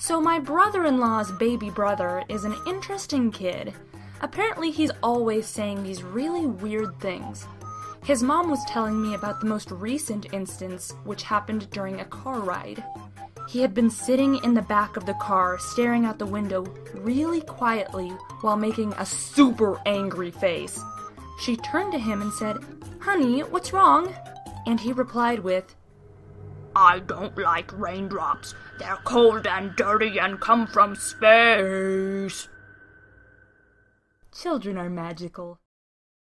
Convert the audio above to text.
So, my brother in law's baby brother is an interesting kid. Apparently, he's always saying these really weird things. His mom was telling me about the most recent instance, which happened during a car ride. He had been sitting in the back of the car, staring out the window really quietly while making a super angry face. She turned to him and said, Honey, what's wrong? And he replied with, I don't like raindrops. They're cold and dirty and come from space. Children are magical.